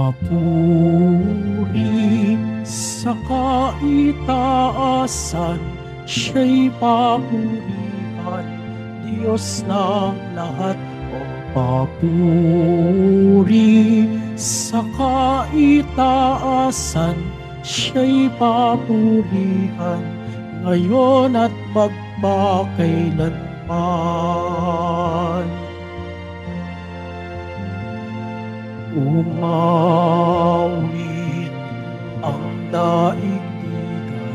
Papuri sa kaitaasan, siya'y papurihan, Diyos ng lahat. O papuri sa kaitaasan, siya'y papurihan, ngayon at magpakailanman. Umawit ang daigdigan,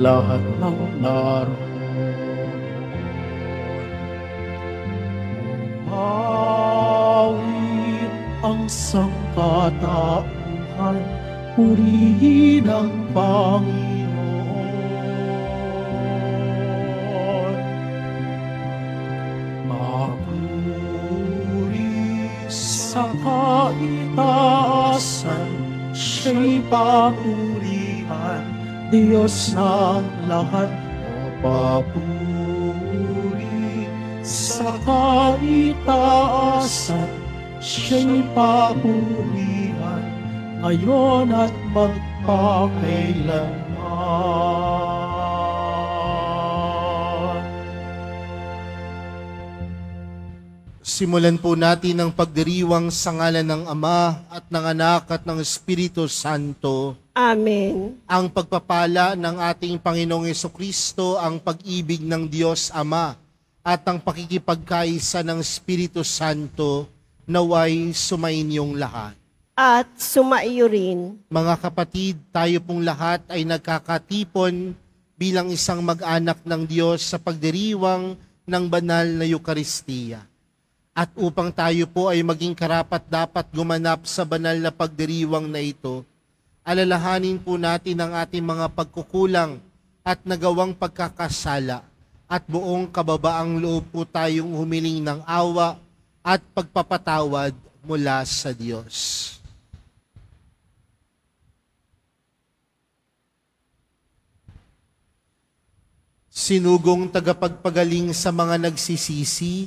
lahat ng naroon. Umawit ang sangkatauhan, purihin ang Panginoon. Kaitaasan, siya'y papurihan, Diyos ng lahat papuri sa kaitaasan, siya'y papurihan, ngayon at magpakailanman. Simulan po natin ang pagdiriwang sa ngalan ng Ama at ng Anak at ng Espiritu Santo. Amen. Ang pagpapala ng ating Panginoong Yeso Kristo, ang pag-ibig ng Diyos Ama at ang pakikipagkaisa ng Espiritu Santo naway sumainyong lahat. At sumaiyo rin. Mga kapatid, tayo pong lahat ay nagkakatipon bilang isang mag-anak ng Diyos sa pagdiriwang ng banal na Eukaristiya. At upang tayo po ay maging karapat dapat gumanap sa banal na pagdiriwang na ito, alalahanin po natin ang ating mga pagkukulang at nagawang pagkakasala at buong kababaang loob po tayong humiling ng awa at pagpapatawad mula sa Diyos. Sinugong tagapagpagaling sa mga nagsisisi,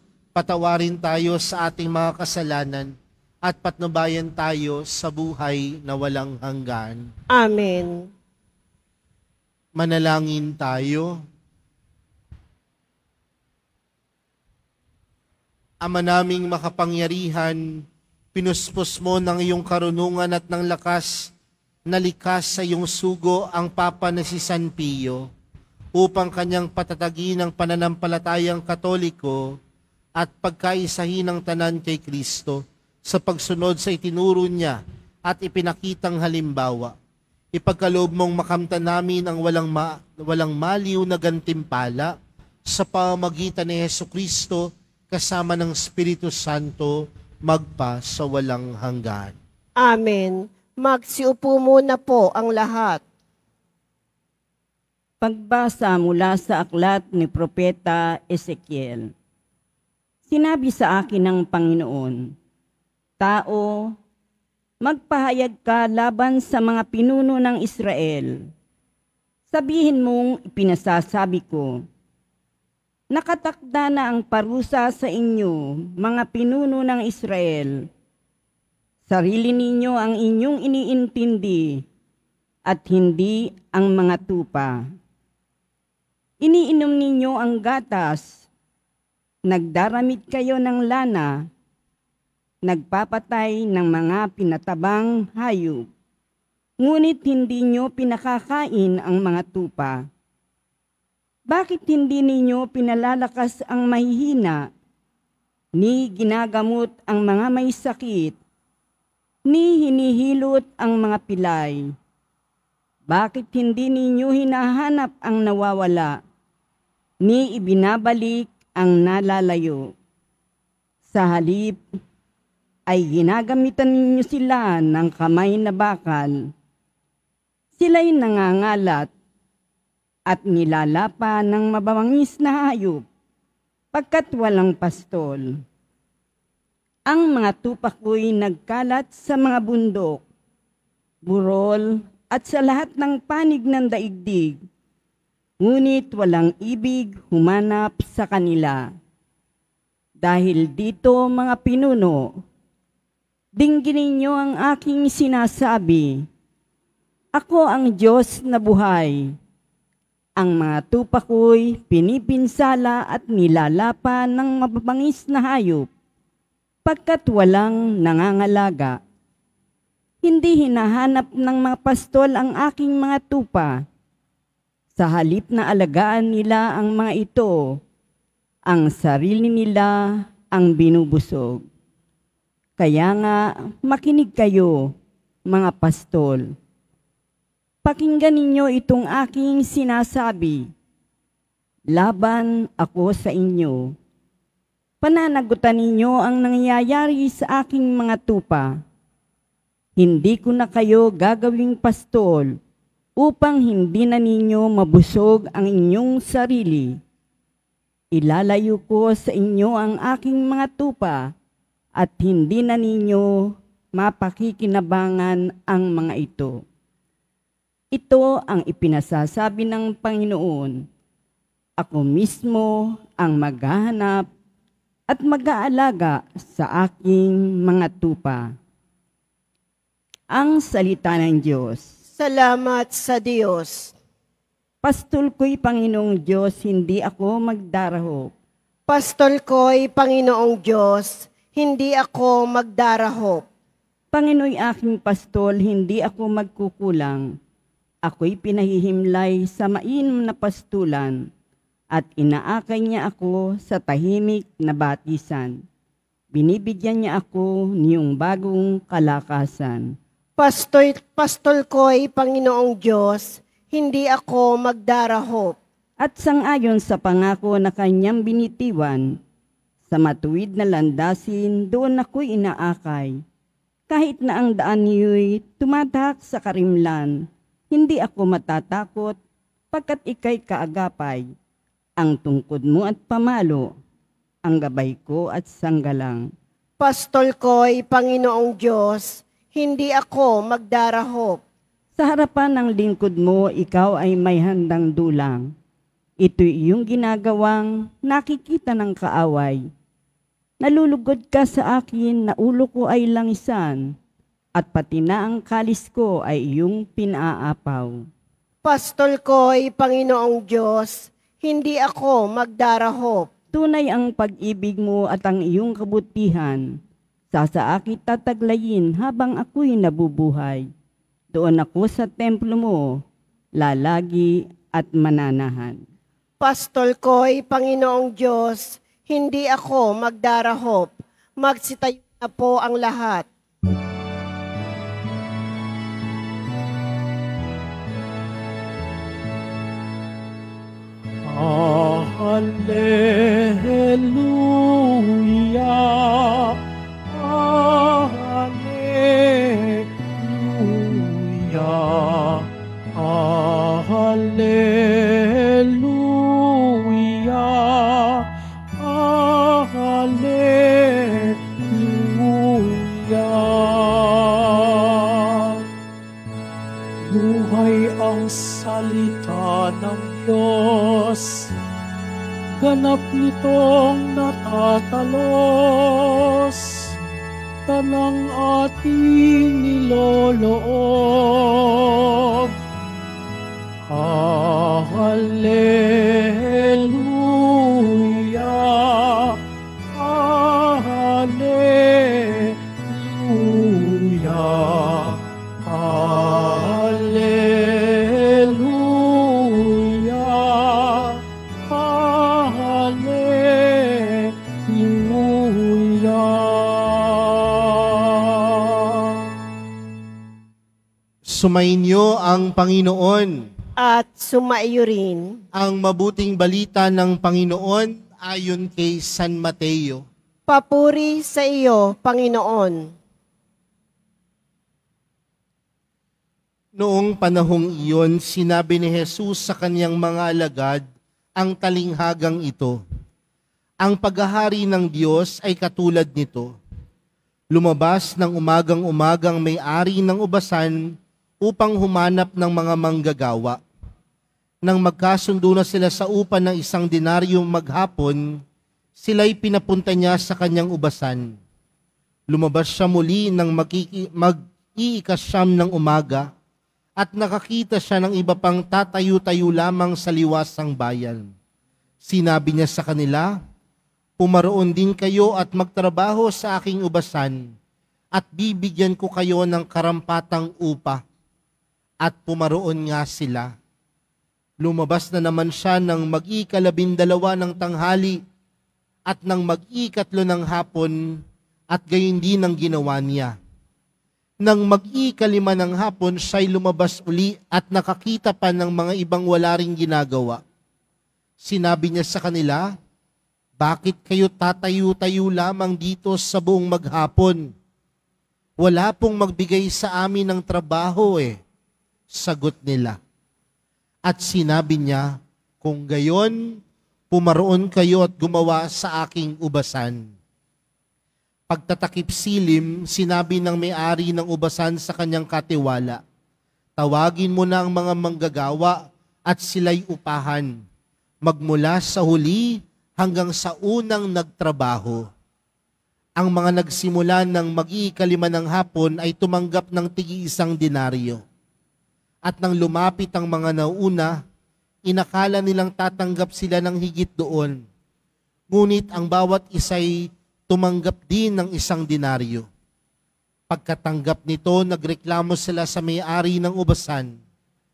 patawarin tayo sa ating mga kasalanan, at patnubayan tayo sa buhay na walang hanggan. Amen. Manalangin tayo. Ama naming makapangyarihan, pinuspos mo ng iyong karunungan at ng lakas na likas sa iyong sugo ang Papa na si San Pio upang kanyang patatagin ang pananampalatayang katoliko at pagkaisahin ng tanan kay Kristo sa pagsunod sa itinuro niya at ipinakitang halimbawa. Ipagkaloob mong makamtan namin ang walang, ma- walang maliw na gantimpala sa pamagitan ni Yesu Kristo kasama ng Espiritu Santo magpa sa walang hanggan. Amen. Magsiupo muna po ang lahat. Pagbasa mula sa aklat ni Propeta Ezekiel. Sinabi sa akin ng Panginoon, Tao, magpahayag ka laban sa mga pinuno ng Israel. Sabihin mong ipinasasabi ko, Nakatakda na ang parusa sa inyo, mga pinuno ng Israel. Sarili ninyo ang inyong iniintindi at hindi ang mga tupa. Iniinom ninyo ang gatas, nagdaramit kayo ng lana, nagpapatay ng mga pinatabang hayop, ngunit hindi nyo pinakakain ang mga tupa. Bakit hindi ninyo pinalalakas ang mahihina, ni ginagamot ang mga may sakit, ni hinihilot ang mga pilay? Bakit hindi ninyo hinahanap ang nawawala, ni ibinabalik ang nalalayo? Sa halip ay ginagamitan ninyo sila ng kamay na bakal. Sila'y nangangalat at nilalapa ng mababangis na hayop pagkat walang pastol. Ang mga tupa ko'y nagkalat sa mga bundok, burol at sa lahat ng panig ng daigdig. Ngunit walang ibig humanap sa kanila. Dahil dito mga pinuno, dingginin niyo ang aking sinasabi. Ako ang Diyos na buhay. Ang mga tupa ko'y pinipinsala at nilalapa ng mababangis na hayop pagkat walang nangangalaga. Hindi hinahanap ng mga pastol ang aking mga tupa. Sa halip na alagaan nila ang mga ito, ang sarili nila ang binubusog. Kaya nga, makinig kayo, mga pastol. Pakinggan ninyo itong aking sinasabi. Laban ako sa inyo. Pananagutan ninyo ang nangyayari sa aking mga tupa. Hindi ko na kayo gagawing pastol upang hindi na ninyo mabusog ang inyong sarili. Ilalayo ko sa inyo ang aking mga tupa at hindi na ninyo mapakikinabangan ang mga ito. Ito ang ipinasasabi ng Panginoon. Ako mismo ang maghahanap at mag-aalaga sa aking mga tupa. Ang salita ng Diyos. Salamat sa Diyos. Pastol ko'y Panginoong Diyos, hindi ako magdarahop. Pastol ko'y Panginoong Diyos, hindi ako magdarahop. Pangino'y aking pastol, hindi ako magkukulang. Ako'y pinahihimlay sa mainom na pastulan at inaakay niya ako sa tahimik na batisan. Binibigyan niya ako niyong bagong kalakasan. Pastol, pastol ko'y Panginoong Diyos, hindi ako magdarahop. At sangayon sa pangako na kanyang binitiwan, sa matuwid na landasin doon ako'y inaakay. Kahit na ang daan niyo'y tumatak sa karimlan, hindi ako matatakot pagkat ikay kaagapay. Ang tungkod mo at pamalo, ang gabay ko at sanggalang. Pastol ko'y Panginoong Diyos, hindi ako magdarahop. Sa harapan ng lingkod mo, ikaw ay may handang dulang. Ito'y iyong ginagawang nakikita ng kaaway. Nalulugod ka sa akin na ulo ko ay langisan, at pati na ang kalis ko ay iyong pinaapaw. Pastol ko'y Panginoong Diyos, hindi ako magdarahop. Tunay ang pag-ibig mo at ang iyong kabutihan. Sasaakit tataglayin habang ako'y nabubuhay. Doon ako sa templo mo, lalagi at mananahan. Pastol ko'y Panginoong Diyos, hindi ako magdarahop. Magsitayo na po ang lahat. Alleluia. Ganap nitong natatalos. Tanang ating niloloob. Hallelujah. Sumainyo ang Panginoon. At sumaiyo rin. Ang mabuting balita ng Panginoon ayon kay San Mateo. Papuri sa iyo, Panginoon. Noong panahong iyon, sinabi ni Jesus sa kanyang mga alagad ang talinghagang ito. Ang paghahari ng Diyos ay katulad nito. Lumabas ng umagang-umagang may-ari ng ubasan upang humanap ng mga manggagawa. Nang magkasundo na sila sa upa ng isang denaryo maghapon, sila'y pinapunta niya sa kanyang ubasan. Lumabas siya muli ng magkiki- mag-iikasyam ng umaga at nakakita siya ng iba pang tatayo-tayo lamang sa liwasang bayan. Sinabi niya sa kanila, Pumaroon din kayo at magtrabaho sa aking ubasan at bibigyan ko kayo ng karampatang upa. At pumaroon nga sila. Lumabas na naman siya ng mag-ikalabindalawa ng tanghali at ng mag-ikatlo ng hapon at gayon din ang ginawa niya. Nang mag-ikalima ng hapon, siya'y lumabas uli at nakakita pa ng mga ibang wala ring ginagawa. Sinabi niya sa kanila, Bakit kayo tatayo-tayo lamang dito sa buong maghapon? Wala pong magbigay sa amin ng trabaho eh. Sagot nila. At sinabi niya, Kung gayon, pumaroon kayo at gumawa sa aking ubasan. Pagtatakip silim, sinabi ng may-ari ng ubasan sa kanyang katiwala, Tawagin mo na ang mga manggagawa at sila'y upahan, magmula sa huli hanggang sa unang nagtrabaho. Ang mga nagsimula ng mag-iikalima ng hapon ay tumanggap ng tigi-isang denaryo. At nang lumapit ang mga nauna, inakala nilang tatanggap sila ng higit doon. Ngunit ang bawat isa'y tumanggap din ng isang denaryo. Pagkatanggap nito, nagreklamo sila sa may-ari ng ubasan.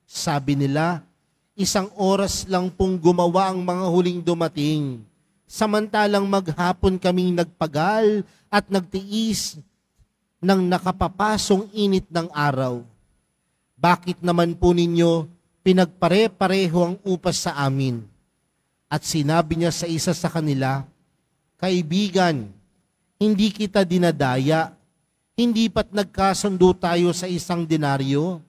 Sabi nila, isang oras lang pong gumawa ang mga huling dumating. Samantalang maghapon kaming nagpagal at nagtiis ng nakapapasong init ng araw. Bakit naman po ninyo pinagpare-pareho ang upas sa amin? At sinabi niya sa isa sa kanila, Kaibigan, hindi kita dinadaya, hindi pat nagkasundo tayo sa isang denaryo.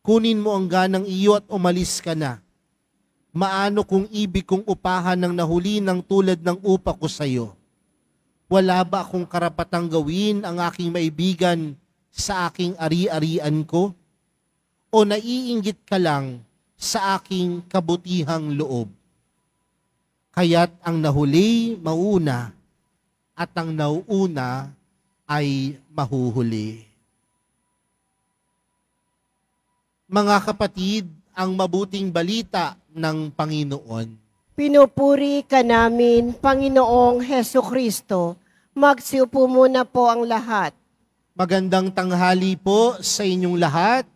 Kunin mo ang ganang iyo at umalis ka na. Maano kung ibig kong upahan ng nahuli ng tulad ng upa ko sa iyo? Wala ba akong karapatang gawin ang aking maibigan sa aking ari-arian ko? O naiinggit ka lang sa aking kabutihang loob? Kaya't ang nahuli mauna at ang nauuna ay mahuhuli. Mga kapatid, ang mabuting balita ng Panginoon. Pinupuri ka namin, Panginoong Heso Kristo. Magsiupo muna po ang lahat. Magandang tanghali po sa inyong lahat.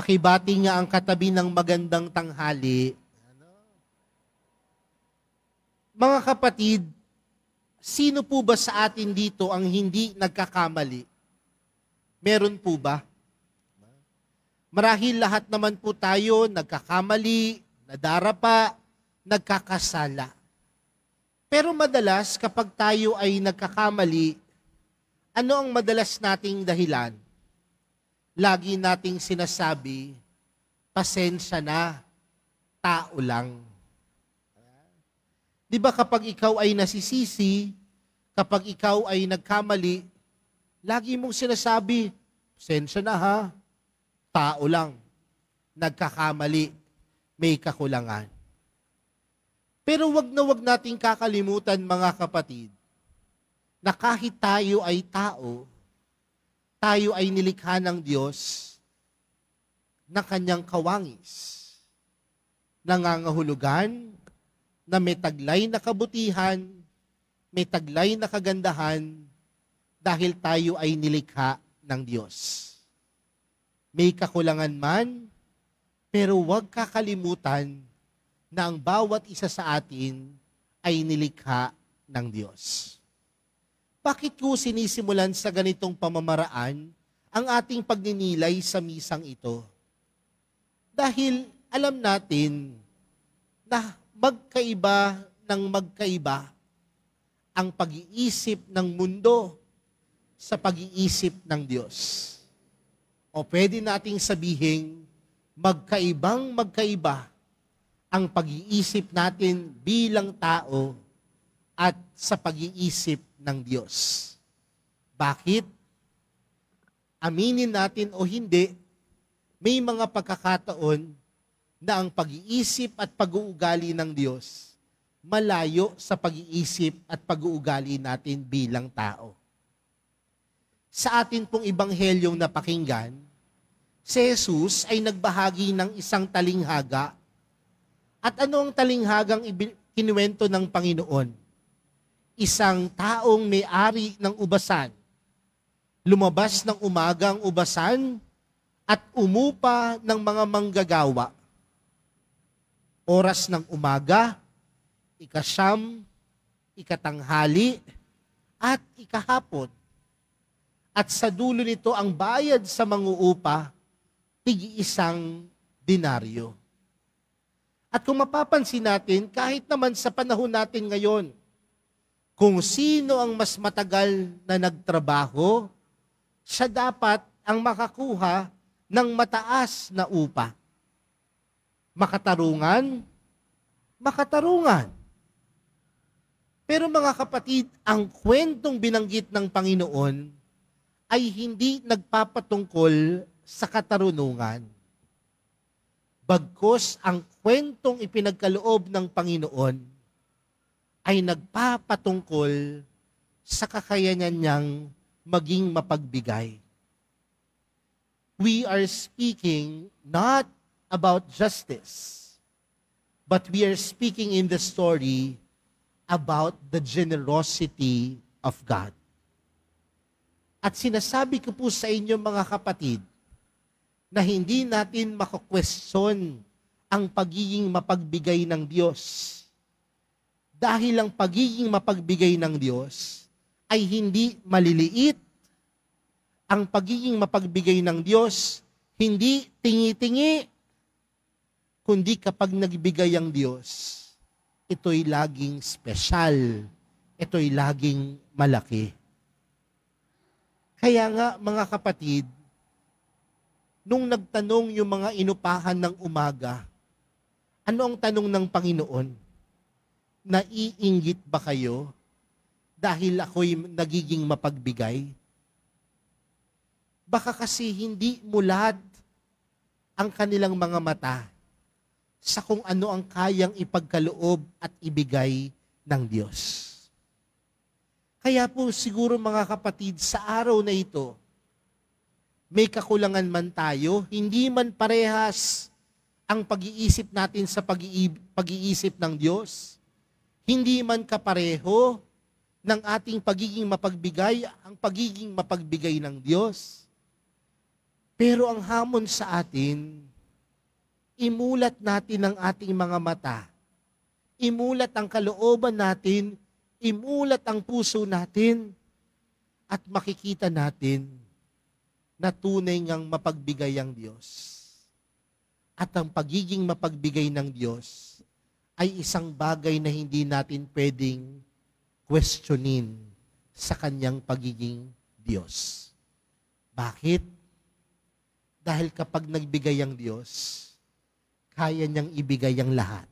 Pakibati nga ang katabi ng magandang tanghali. Mga kapatid, sino po ba sa atin dito ang hindi nagkakamali? Meron po ba? Marahil lahat naman po tayo nagkakamali, nadarapa, nagkakasala. Pero madalas kapag tayo ay nagkakamali, ano ang madalas nating dahilan? Lagi nating sinasabi, pasensya na, tao lang. Di ba kapag ikaw ay nasisisi, kapag ikaw ay nagkamali, lagi mong sinasabi, pasensya na ha, tao lang, nagkakamali, may kakulangan. Pero wag na wag nating kakalimutan mga kapatid, na kahit tayo ay tao, tayo ay nilikha ng Diyos na kanyang kawangis. Nangangahulugan na may taglay na kabutihan, may taglay na kagandahan dahil tayo ay nilikha ng Diyos may kakulangan man, pero huwag kakalimutan na ang bawat isa sa atin ay nilikha ng Diyos. Bakit ko sinisimulan sa ganitong pamamaraan ang ating pagninilay sa misang ito? Dahil alam natin na magkaiba ng magkaiba ang pag-iisip ng mundo sa pag-iisip ng Diyos. O pwede nating sabihin, magkaibang magkaiba ang pag-iisip natin bilang tao at sa pag-iisip ng Diyos. Bakit? Aminin natin o hindi, may mga pagkakataon na ang pag-iisip at pag-uugali ng Diyos malayo sa pag-iisip at pag-uugali natin bilang tao. Sa atin pong ibanghelyong napakinggan, si Jesus ay nagbahagi ng isang talinghaga. At ano ang talinghagang kinuwento ng Panginoon? Isang taong may-ari ng ubasan. Lumabas ng umaga ang ubasan at umupa ng mga manggagawa. Oras ng umaga, ikasyam, ikatanghali, at ikahapon. At sa dulo nito ang bayad sa manguupa, tigi isang dinaryo. At kung mapapansin natin, kahit naman sa panahon natin ngayon, kung sino ang mas matagal na nagtrabaho, siya dapat ang makakuha ng mataas na upa. Makatarungan, makatarungan. Pero mga kapatid, ang kwentong binanggit ng Panginoon ay hindi nagpapatungkol sa katarunungan. Bagkos ang kwentong ipinagkaloob ng Panginoon ay nagpapatungkol sa kakayanan niyang maging mapagbigay. We are speaking not about justice, but we are speaking in the story about the generosity of God. At sinasabi ko po sa inyo mga kapatid, na hindi natin makakwestiyon ang pagiging mapagbigay ng Diyos. Dahil ang pagiging mapagbigay ng Diyos ay hindi maliliit. Ang pagiging mapagbigay ng Diyos, hindi tingi-tingi, kundi kapag nagbigay ang Diyos, ito'y laging special. Ito'y laging malaki. Kaya nga mga kapatid, nung nagtanong yung mga inupahan ng umaga, ano ang tanong ng Panginoon? Naiinggit ba kayo dahil ako'y nagiging mapagbigay? Baka kasi hindi mulat ang kanilang mga mata sa kung ano ang kayang ipagkaloob at ibigay ng Diyos. Kaya po siguro mga kapatid, sa araw na ito, may kakulangan man tayo, hindi man parehas ang pag-iisip natin sa pag-iisip ng Diyos, hindi man kapareho ng ating pagiging mapagbigay ang pagiging mapagbigay ng Diyos. Pero ang hamon sa atin, imulat natin ang ating mga mata. Imulat ang kalooban natin imulat ang puso natin at makikita natin na tunay ngang mapagbigay ang Diyos. At ang pagiging mapagbigay ng Diyos ay isang bagay na hindi natin pwedeng questionin sa kanyang pagiging Diyos. Bakit? Dahil kapag nagbigay ang Diyos, kaya niyang ibigay ang lahat.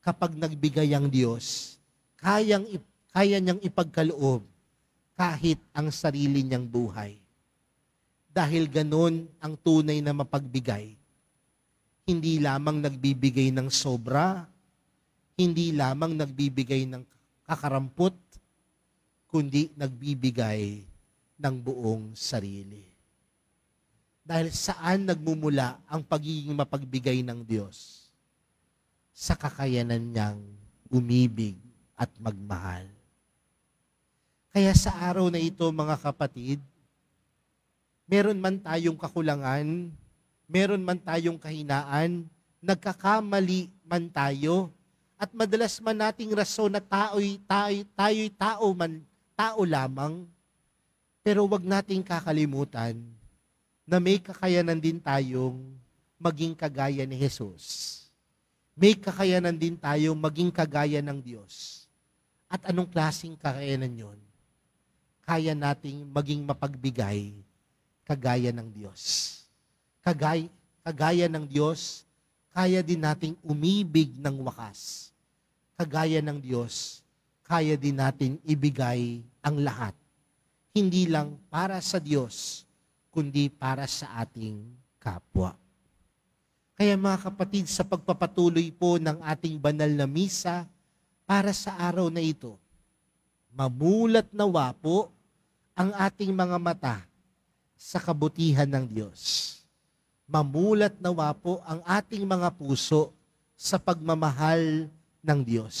Kapag nagbigay ang Diyos, kayang, kaya niyang ipagkaloob kahit ang sarili niyang buhay. Dahil ganun ang tunay na mapagbigay. Hindi lamang nagbibigay ng sobra, hindi lamang nagbibigay ng kakarampot, kundi nagbibigay ng buong sarili. Dahil saan nagmumula ang pagiging mapagbigay ng Diyos? Sa kakayanan niyang umibig at magmahal. Kaya sa araw na ito, mga kapatid, meron man tayong kakulangan, meron man tayong kahinaan, nagkakamali man tayo, at madalas man nating rason na tao'y, tao'y, tayo'y tao man, tao lamang, pero wag nating kakalimutan na may kakayanan din tayong maging kagaya ni Jesus. May kakayanan din tayong maging kagaya ng Diyos At anong klaseng kakayanan yon? Kaya nating maging mapagbigay kagaya ng Diyos. Kagaya, kagaya ng Diyos, kaya din nating umibig ng wakas. Kagaya ng Diyos, kaya din natin ibigay ang lahat. Hindi lang para sa Diyos, kundi para sa ating kapwa. Kaya mga kapatid, sa pagpapatuloy po ng ating banal na misa, para sa araw na ito, mamulat nawa po ang ating mga mata sa kabutihan ng Diyos. Mamulat nawa po ang ating mga puso sa pagmamahal ng Diyos.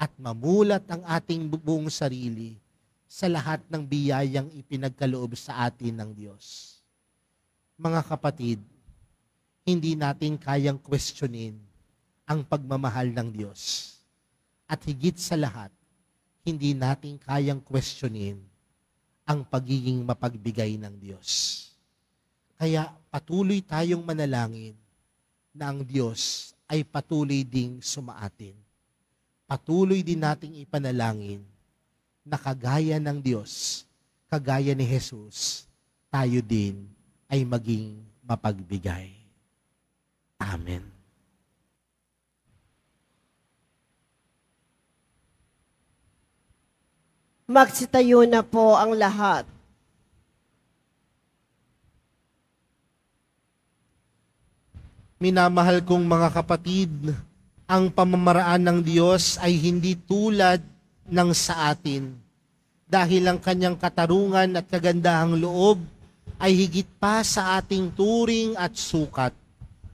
At mamulat ang ating buong sarili sa lahat ng biyayang ipinagkaloob sa atin ng Diyos. Mga kapatid, hindi natin kayang questionin ang pagmamahal ng Diyos at higit sa lahat, hindi natin kayang questionin ang pagiging mapagbigay ng Diyos. Kaya patuloy tayong manalangin na ang Diyos ay patuloy ding sumaatin. Patuloy din nating ipanalangin na kagaya ng Diyos, kagaya ni Jesus, tayo din ay maging mapagbigay. Amen. Magsitayo na po ang lahat. Minamahal kong mga kapatid, ang pamamaraan ng Diyos ay hindi tulad ng sa atin. Dahil ang kanyang katarungan at kagandahang loob ay higit pa sa ating turing at sukat.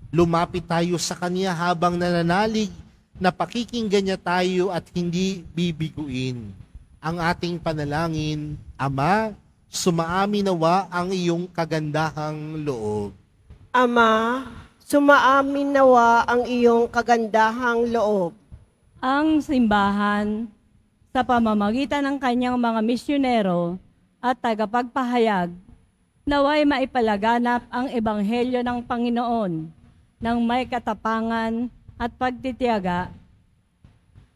Lumapit tayo sa Kanya habang nananalig na pakikinggan niya tayo at hindi bibiguin. Ang ating panalangin, Ama, sumaami nawa ang iyong kagandahang loob. Ama, sumaamin nawa ang iyong kagandahang loob. ang simbahan sa pamamagitan ng kanyang mga misyonero at tagapagpahayag naway maipalaganap ang ebanghelyo ng Panginoon ng may katapangan at pagtitiyaga.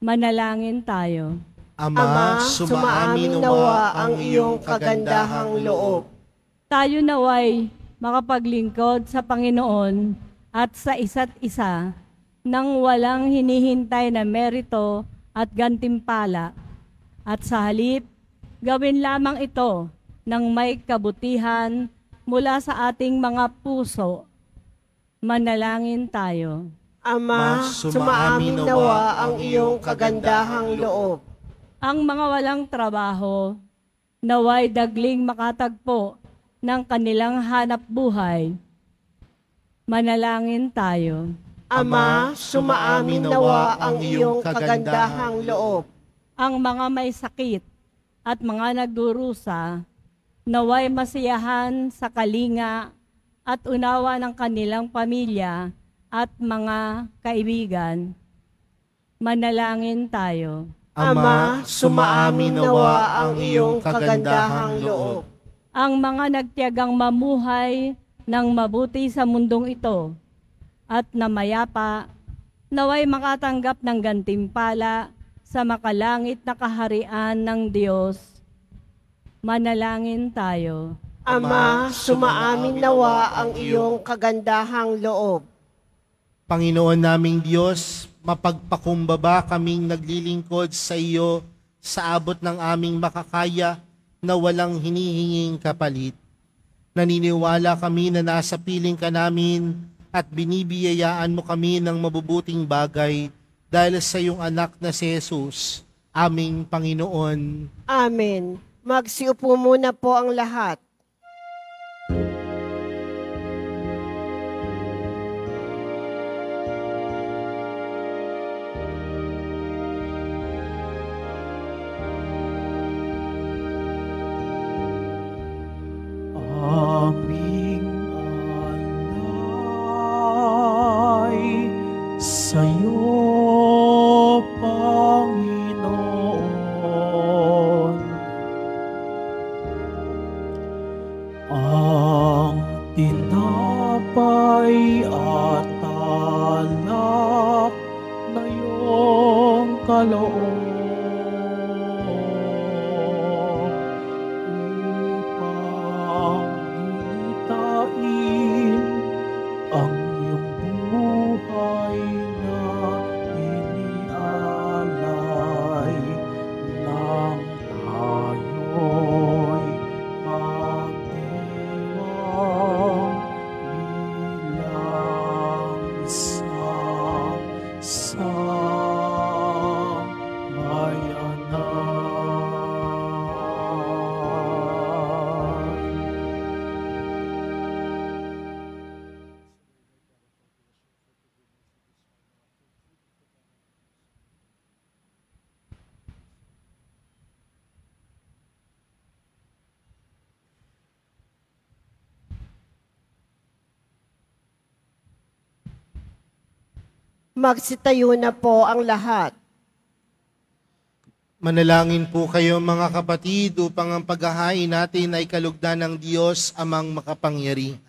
Manalangin tayo. Ama, sumaami nawa ang iyong kagandahang loob. Tayo naway makapaglingkod sa Panginoon at sa isa't isa nang walang hinihintay na merito at gantimpala. At sa halip, gawin lamang ito ng may kabutihan mula sa ating mga puso. Manalangin tayo. Ama, sumaamin nawa ang iyong kagandahang loob. Ang mga walang trabaho, naway dagling makatagpo ng kanilang hanap buhay. Manalangin tayo. Ama, sumaamin nawa ang iyong kagandahang loob. Ang mga may sakit at mga nagdurusa, naway masiyahan sa kalinga at unawa ng kanilang pamilya at mga kaibigan. Manalangin tayo. Ama, sumaamin nawa ang iyong kagandahang loob. ang mga nagtiyagang mamuhay ng mabuti sa mundong ito at na mayapa naway makatanggap ng gantimpala sa makalangit na kaharian ng Diyos. Manalangin tayo. Ama, sumaamin nawa ang iyong kagandahang loob. Panginoon naming Diyos, mapagpakumbaba kaming naglilingkod sa iyo sa abot ng aming makakaya na walang hinihinging kapalit. Naniniwala kami na nasa piling ka namin at binibiyayaan mo kami ng mabubuting bagay dahil sa iyong anak na si Jesus, aming Panginoon. Amen. Magsiupo muna po ang lahat. Magsitayo na po ang lahat. Manalangin po kayo mga kapatid upang ang paghahain natin ay kalugdan ng Diyos amang makapangyarihan.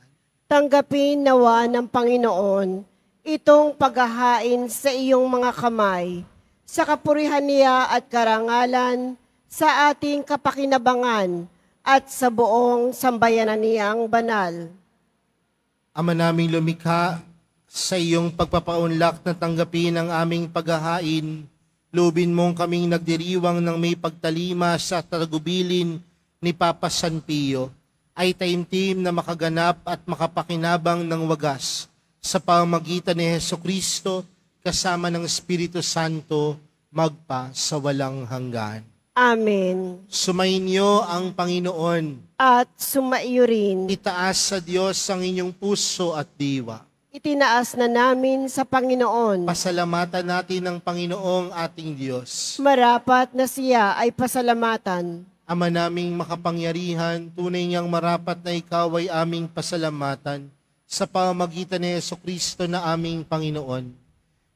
Tanggapin nawa ng Panginoon itong paghahain sa iyong mga kamay, sa kapurihan niya at karangalan, sa ating kapakinabangan at sa buong sambayanan niyang banal. Ama naming lumikha, sa iyong pagpapaunlak na tanggapin ang aming paghahain, lubin mong kaming nagdiriwang ng may pagtalima sa tagubilin ni Papa San Pio, ay taimtim na makaganap at makapakinabang ng wagas sa pamagitan ni Heso Kristo kasama ng Espiritu Santo magpa sa walang hanggan. Amen. Sumainyo ang Panginoon. At sumaiyo rin, Itaas sa Diyos ang inyong puso at diwa. Itinaas na namin sa Panginoon. Pasalamatan natin ang Panginoong ating Diyos. Marapat na siya ay pasalamatan. Ama naming makapangyarihan, tunay niyang marapat na ikaw ay aming pasalamatan sa pamamagitan ni Yeso Kristo na aming Panginoon.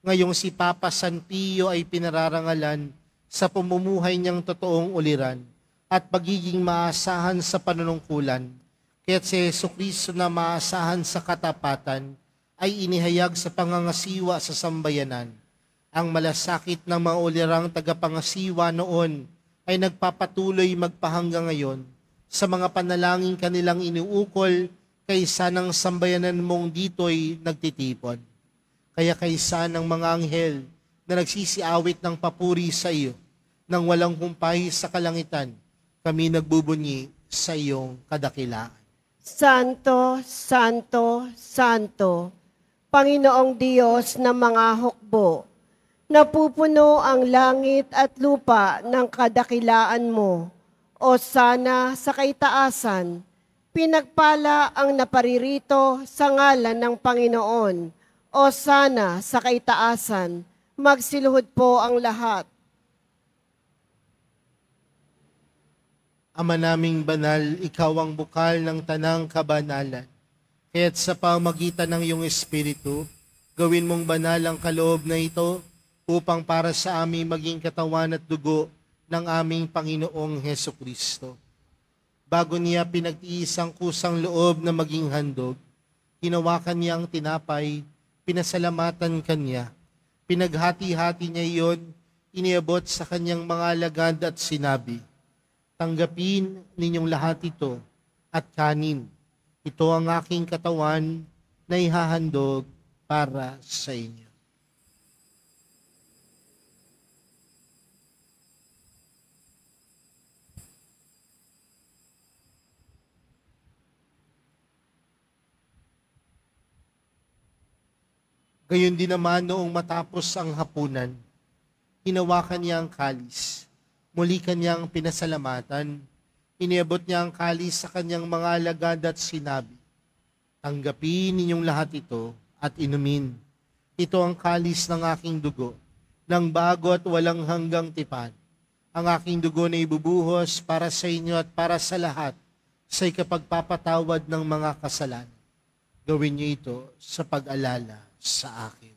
Ngayong si Papa San Pio ay pinararangalan sa pumumuhay niyang totoong uliran at pagiging maasahan sa panunungkulan. Kaya't si Yeso Kristo na maasahan sa katapatan ay inihayag sa pangangasiwa sa sambayanan. Ang malasakit ng mga ulirang tagapangasiwa noon ay nagpapatuloy magpahanggang ngayon sa mga panalangin kanilang iniukol kaysa ng sambayanan mong dito'y nagtitipon. Kaya kaysa ng mga anghel na nagsisiawit ng papuri sa iyo, nang walang humpay sa kalangitan, kami nagbubunyi sa iyong kadakilaan. Santo, Santo, Santo, Panginoong Diyos ng mga hukbo, napupuno ang langit at lupa ng kadakilaan mo. O sana sa kaitaasan, pinagpala ang naparirito sa ngalan ng Panginoon. O sana sa kaitaasan, magsiluhod po ang lahat. Ama naming banal, ikaw ang bukal ng tanang kabanalan. Kaya't sa pamagitan ng iyong Espiritu, gawin mong banal ang kaloob na ito upang para sa aming maging katawan at dugo ng aming Panginoong Heso Kristo. Bago niya pinagtiis ang kusang loob na maging handog, hinawakan niya ang tinapay, pinasalamatan kanya, pinaghati-hati niya iyon, iniabot sa kanyang mga alagad at sinabi, Tanggapin ninyong lahat ito at kanin. Ito ang aking katawan na ihahandog para sa inyo. Gayon din naman noong matapos ang hapunan, hinawakan niya ang kalis. Muli kanyang pinasalamatan. Iniabot niya ang kalis sa kanyang mga alagad at sinabi, Tanggapin ninyong lahat ito at inumin. Ito ang kalis ng aking dugo, ng bago at walang hanggang tipan. Ang aking dugo na ibubuhos para sa inyo at para sa lahat sa ikapagpapatawad ng mga kasalanan. Gawin niyo ito sa pag-alala sa akin.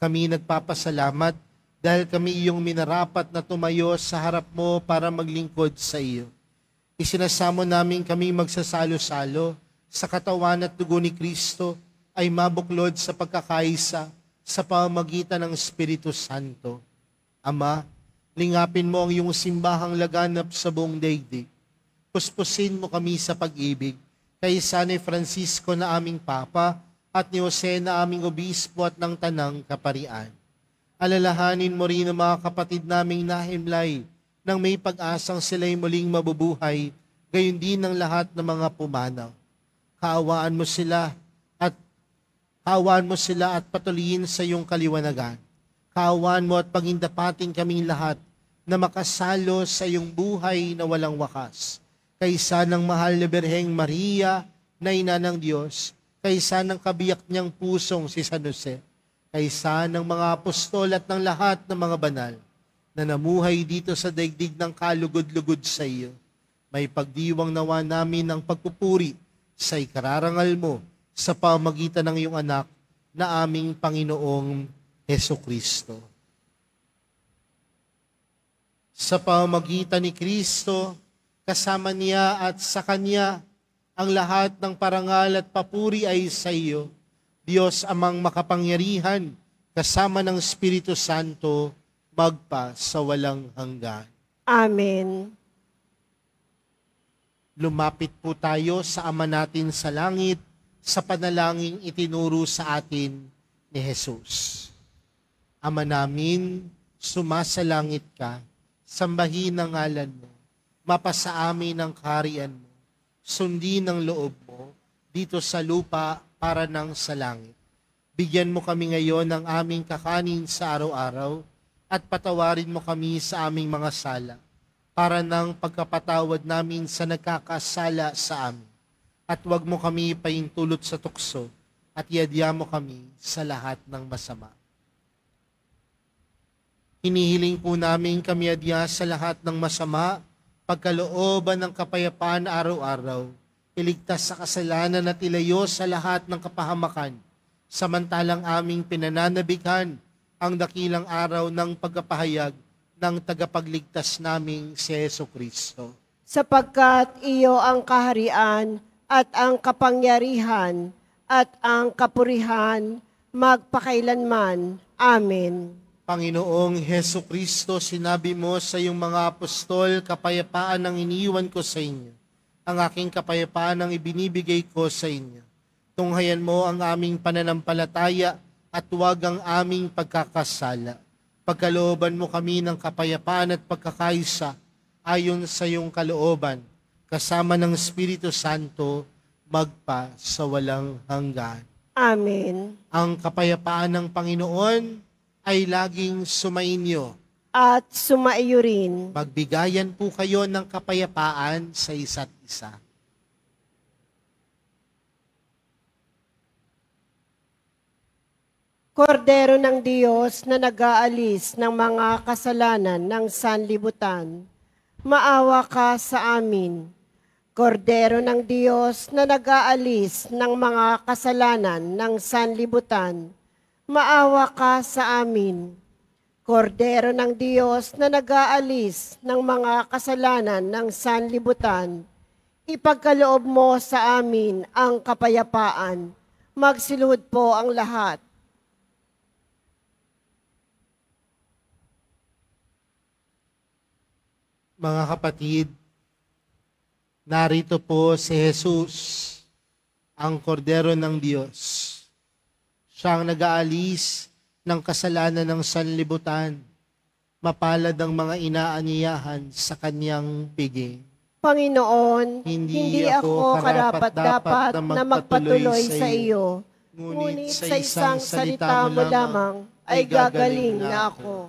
Kami nagpapasalamat dahil kami iyong minarapat na tumayo sa harap mo para maglingkod sa iyo. Isinasamo namin kami magsasalo-salo sa katawan at dugo ni Kristo ay mabuklod sa pagkakaisa sa pamamagitan ng Espiritu Santo. Ama, lingapin mo ang iyong simbahang laganap sa buong daigdig. Puspusin mo kami sa pag-ibig kay San Francisco na aming Papa at ni Jose na aming Obispo at ng Tanang Kaparian. Alalahanin mo rin ang mga kapatid naming nahimlay nang may pag-asang sila'y muling mabubuhay, gayon din ang lahat ng mga pumanaw. Kaawaan mo sila at kaawaan mo sila at patuloyin sa iyong kaliwanagan. Kaawaan mo at pagindapating kaming lahat na makasalo sa iyong buhay na walang wakas. Kaysa ng mahal na Birheng Maria na ina ng Diyos, kaysa ng kabiyak niyang pusong si San Jose, kaysa ng mga apostol at ng lahat ng mga banal na namuhay dito sa daigdig ng kalugod-lugod sa iyo. May pagdiwang nawa namin ng pagpupuri sa ikararangal mo sa pamagitan ng iyong anak na aming Panginoong Heso Kristo. Sa pamagitan ni Kristo, kasama niya at sa Kanya, ang lahat ng parangal at papuri ay sa iyo, Diyos amang makapangyarihan, kasama ng Espiritu Santo, magpa sa walang hanggan. Amen. Lumapit po tayo sa Ama natin sa langit sa panalangin itinuro sa atin ni Jesus. Ama namin, sumasalangit ka, sambahin ang ngalan mo, mapasa amin ang kaharian mo, sundin ang loob mo, dito sa lupa para ng sa langit. Bigyan mo kami ngayon ng aming kakanin sa araw-araw at patawarin mo kami sa aming mga sala para ng pagkapatawad namin sa nagkakasala sa amin. At huwag mo kami paintulot sa tukso at iadya mo kami sa lahat ng masama. Hinihiling po namin kami adya sa lahat ng masama, pagkalooban ng kapayapaan araw-araw, iligtas sa kasalanan at ilayo sa lahat ng kapahamakan, samantalang aming pinananabikan ang dakilang araw ng pagkapahayag ng tagapagligtas naming si Yeso Kristo. Sapagkat iyo ang kaharian at ang kapangyarihan at ang kapurihan magpakailanman. Amen. Panginoong Heso Kristo, sinabi mo sa iyong mga apostol, kapayapaan ang iniwan ko sa inyo. Ang aking kapayapaan ang ibinibigay ko sa inyo. Tunghayan mo ang aming pananampalataya at huwag ang aming pagkakasala. Pagkalooban mo kami ng kapayapaan at pagkakaisa ayon sa iyong kalooban, kasama ng Espiritu Santo, magpa sa walang hanggan. Amen. Ang kapayapaan ng Panginoon ay laging sumainyo. At sumaiyo rin. Magbigayan po kayo ng kapayapaan sa isa't isa. Kordero ng Diyos na nag-aalis ng mga kasalanan ng sanlibutan, maawa ka sa amin. Kordero ng Diyos na nag-aalis ng mga kasalanan ng sanlibutan, maawa ka sa amin. Kordero ng Diyos na nag-aalis ng mga kasalanan ng sanlibutan, ipagkaloob mo sa amin ang kapayapaan. Magsilud po ang lahat. Mga kapatid, narito po si Jesus, ang kordero ng Diyos. Siyang nag-aalis ng kasalanan ng sanlibutan. Mapalad ang mga inaanyayahan sa kanyang piging. Panginoon, Hindi hindi, ako karapat-dapat karapat-dapat na magpatuloy sa iyo. Ngunit Ngunit sa isang salita mo lamang ay gagaling na ako.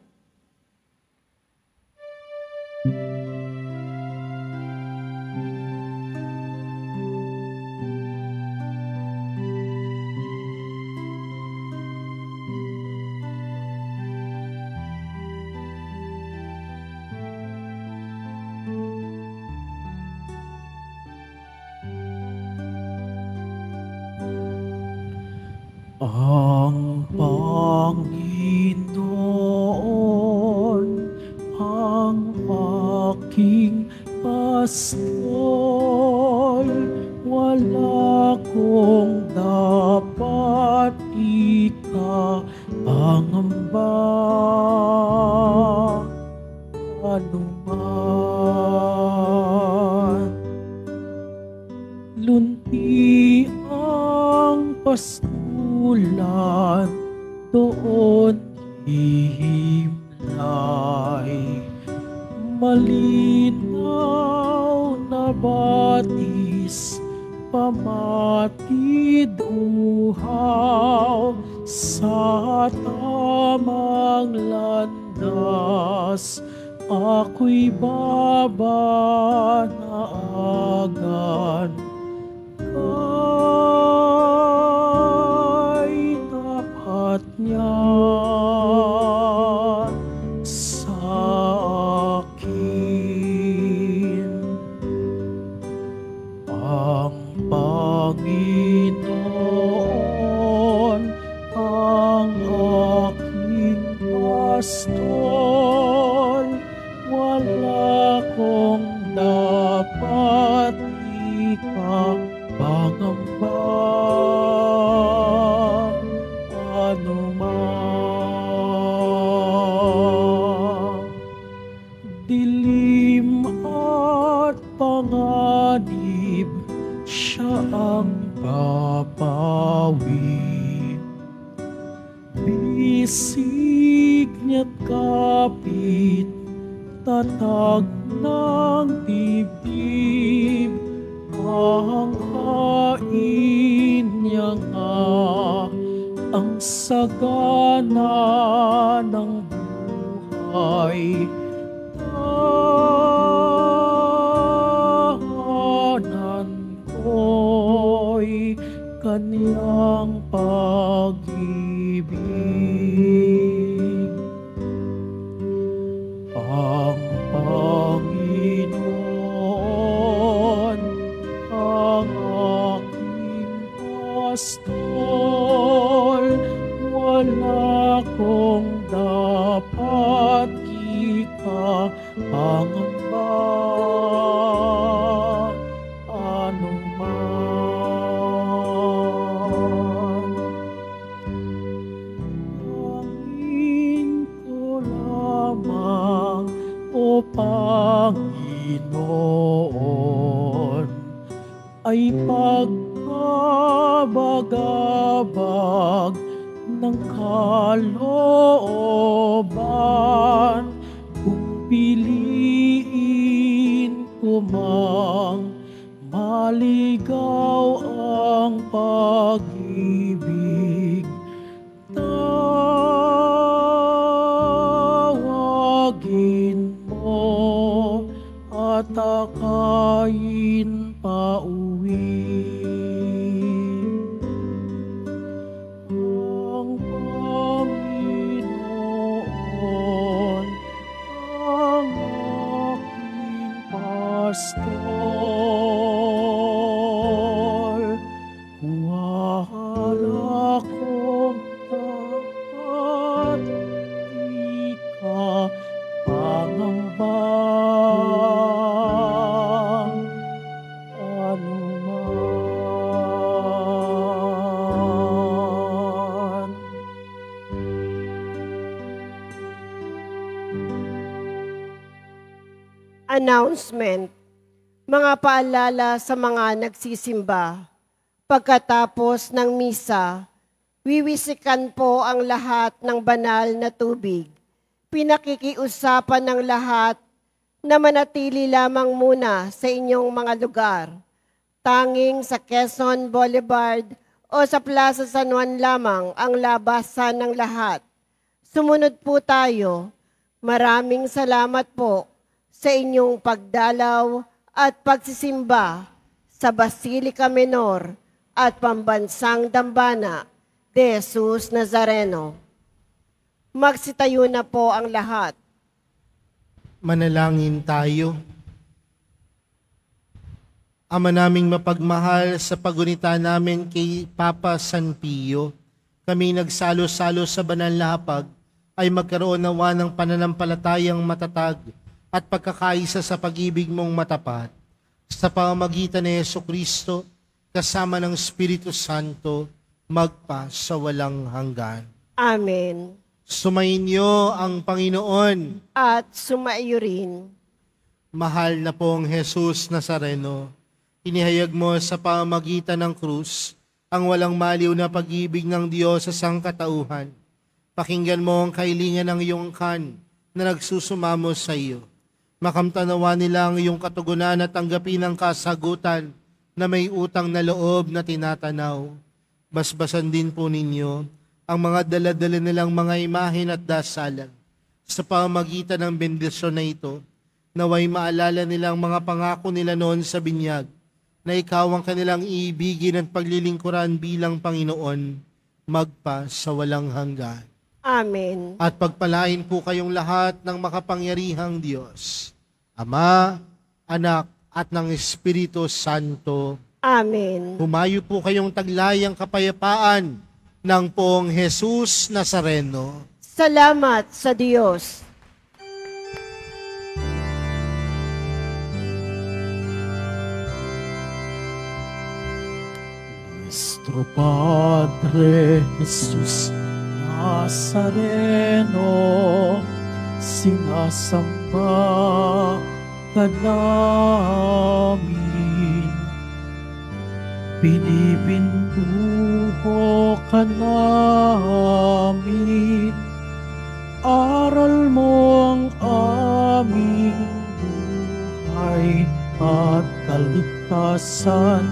Ikapangamba. Anuman, lunti ang pastulan doon hihimlay malinaw na batis pamatid uhaw sa tamang landas ako'y babanaagan panganib, siya ang papawi. Bisig niya't kapit, tatag ng dibdib, ang hain niya nga, ang sagana ng buhay. Ko'y kaniyang kalooban kung piliin ko mang maligaw ang pag-ibig. Tawagin mo at akayin Announcement. Mga paalala sa mga nagsisimba. Pagkatapos ng misa, wiwisikan po ang lahat ng banal na tubig. Pinakikiusapan ng lahat na manatili lamang muna sa inyong mga lugar. Tanging sa Quezon Boulevard o sa Plaza San Juan lamang ang labasan ng lahat. Sumunod po tayo. Maraming salamat po sa inyong pagdalaw at pagsisimba sa Basilica Menor at Pambansang Dambana de Jesus Nazareno. Magsitayo na po ang lahat. Manalangin tayo. Ama naming mapagmahal sa pagunita namin kay Papa San Pio, kami nagsalo-salo sa banal na hapag, ay magkaroon nawa ng pananampalatayang matatag at pagkakaisa sa pag-ibig mong matapat. Sa pamamagitan ni Yeso Kristo, kasama ng Espiritu Santo, magpa sa walang hanggan. Amen. Sumainyo ang Panginoon, At sumaiyo rin. mahal na pong Jesus Nazareno. Inihayag mo sa pamamagitan ng krus ang walang maliw na pag-ibig ng Diyos sa sangkatauhan. Pakinggan mo ang kailingan ng iyong kan na nagsusumamo sa iyo. Makamtanawa nila ang iyong katugunan at tanggapin ang kasagutan na may utang na loob na tinatanaw. Basbasan din po ninyo ang mga daladala nilang mga imahin at dasalan sa pamamagitan ng bendisyon na ito, naway maalala nilang mga pangako nila noon sa binyag, na ikaw ang kanilang iibigin at paglilingkuran bilang Panginoon, magpa sa walang hanggan. Amen. At pagpalain po kayong lahat ng makapangyarihang Diyos, Ama, Anak, at ng Espiritu Santo. Amen. Humayo po kayong taglayang kapayapaan ng pong Jesus Nazareno. Salamat sa Diyos. Nuestro Padre Jesús Nazareno, sinasamba ka namin. Pinipintuho ka namin, aral mo ang aming buhay at kaligtasan.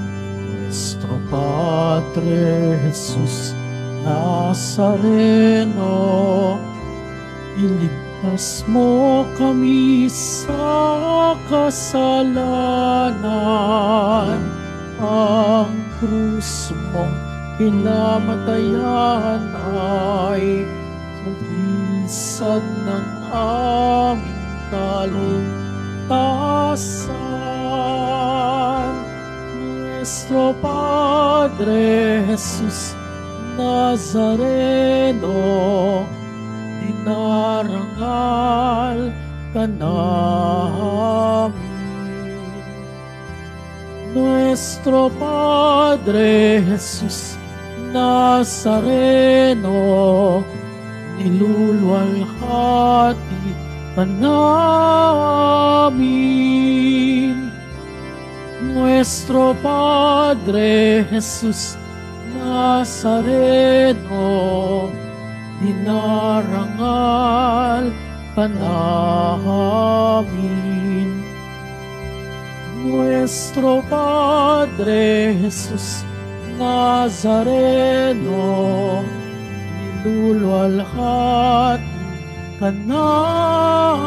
Nuestro Padre Jesus Nazareno, iligtas mo kami sa kasalanan. Ang krus mong kinamatayan ay kabisan ng aming kaligtasan. Nuestro Padre Jesus Nazareno, dinarangal ka namin. Nuestro Padre Jesus Nazareno, niluluwalhati ka namin. Nuestro Padre Jesus Nazareno, dinarangal ka namin. Nuestro Padre Jesus Nazareno, niluluwalhati ka namin.